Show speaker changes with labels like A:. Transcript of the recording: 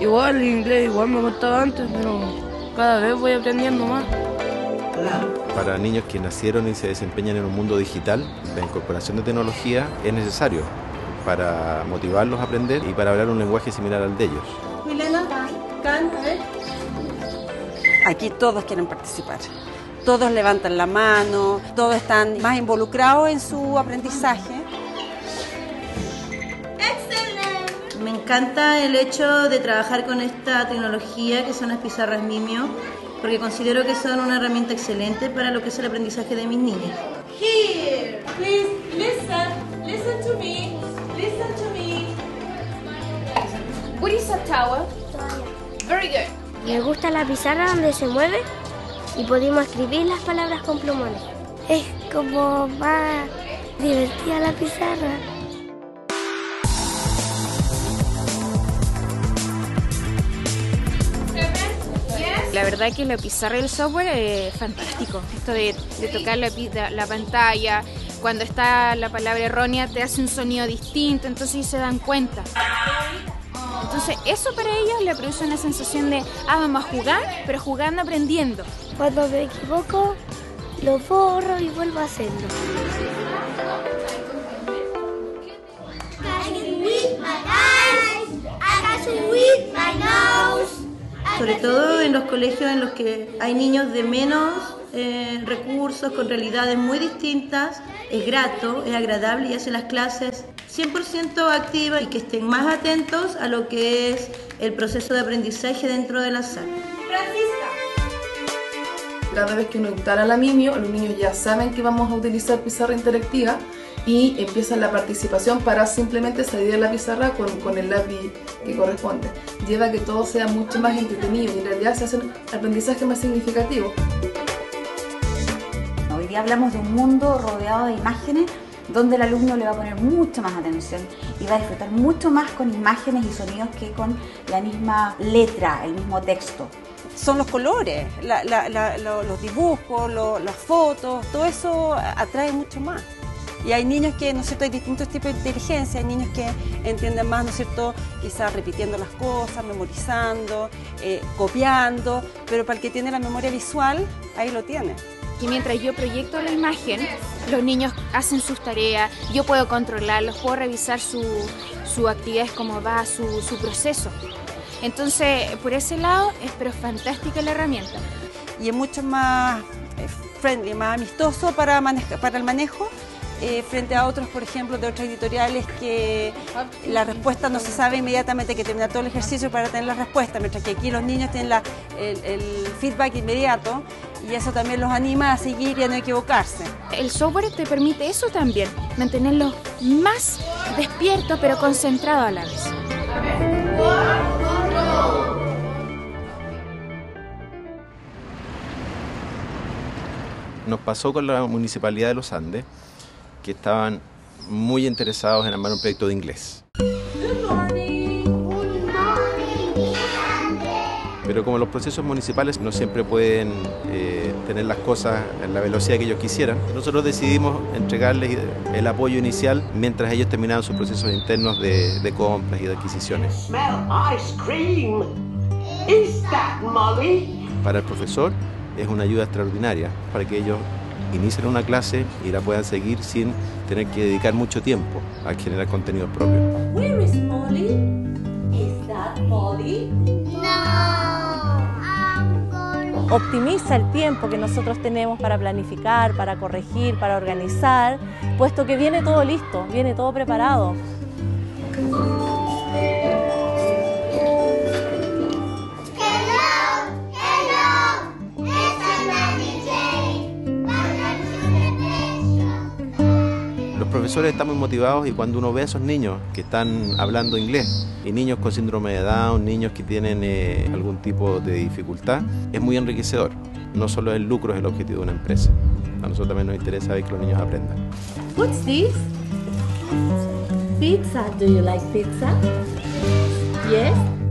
A: Igual el inglés igual me gustaba antes, pero cada vez voy aprendiendo más.
B: Para niños que nacieron y se desempeñan en un mundo digital, la incorporación de tecnología es necesario para motivarlos a aprender y para hablar un lenguaje similar al de ellos.
C: ¿eh?
D: Aquí todos quieren participar, todos levantan la mano, todos están más involucrados en su aprendizaje.
C: Encanta el hecho de trabajar con esta tecnología que son las pizarras Mimio, porque considero que son una herramienta excelente para lo que es el aprendizaje de mis niñas.
E: Here, please listen. Listen to me. Listen to me. What is a tower? Very good.
F: Me gusta la pizarra donde se mueve y podemos escribir las palabras con plumones. Es como más divertida la pizarra.
G: La verdad que la pizarra y el software es fantástico. Esto de, tocar la, la pantalla, cuando está la palabra errónea te hace un sonido distinto, entonces se dan cuenta. Entonces eso para ellos le produce una sensación de, ah, vamos a jugar, pero jugando aprendiendo.
F: Cuando me equivoco, lo borro y vuelvo a hacerlo.
C: Sobre todo en los colegios en los que hay niños de menos eh, recursos, con realidades muy distintas, es grato, es agradable y hace las clases 100% activas y que estén más atentos a lo que es el proceso de aprendizaje dentro de la sala.
A: Cada vez que nos instala la Mimio, los niños ya saben que vamos a utilizar pizarra interactiva y empiezan la participación para simplemente salir de la pizarra con, el lápiz que corresponde. Lleva a que todo sea mucho más entretenido y en realidad se hace un aprendizaje más significativo.
H: Hoy día hablamos de un mundo rodeado de imágenes donde el alumno le va a poner mucha más atención y va a disfrutar mucho más con imágenes y sonidos que con la misma letra, el mismo texto.
D: Son los colores, los dibujos, las fotos, todo eso atrae mucho más. Y hay niños que, ¿no es cierto?, hay distintos tipos de inteligencia, hay niños que entienden más, ¿no es cierto?, quizás repitiendo las cosas, memorizando, eh, copiando, pero para el que tiene la memoria visual, ahí lo tiene.
G: Y mientras yo proyecto la imagen, los niños hacen sus tareas, yo puedo controlarlos, puedo revisar su, su actividades, cómo va, su, su proceso. Entonces, por ese lado, es pero fantástica la herramienta.
D: y es mucho más eh, friendly, más amistoso para, el manejo, eh, frente a otros, por ejemplo, de otras editoriales que la respuesta no se sabe inmediatamente, que termina todo el ejercicio para tener la respuesta, mientras que aquí los niños tienen la- el, el feedback inmediato y eso también los anima a seguir y a no equivocarse.
G: El software te permite eso también, mantenerlos más despiertos pero concentrados a la vez.
B: Nos pasó con la Municipalidad de los Andes, que estaban muy interesados en armar un proyecto de inglés. Pero como los procesos municipales no siempre pueden eh, tener las cosas en la velocidad que ellos quisieran, nosotros decidimos entregarles el apoyo inicial mientras ellos terminaban sus procesos internos de, de compras y de adquisiciones. Para el profesor es una ayuda extraordinaria para que ellos inicien una clase y la puedan seguir sin tener que dedicar mucho tiempo a generar contenidos propios.
E: Where is Molly? Is that Molly?
I: optimiza el tiempo que nosotros tenemos para planificar, para corregir, para organizar, puesto que viene todo listo, viene todo preparado.
B: Profesores están muy motivados y cuando uno ve a esos niños que están hablando inglés y niños con síndrome de Down, niños que tienen eh, algún tipo de dificultad, es muy enriquecedor. No solo el lucro es el objetivo de una empresa. A nosotros también nos interesa ver que los niños aprendan.
E: What's this? Pizza. Do you like pizza? Yes?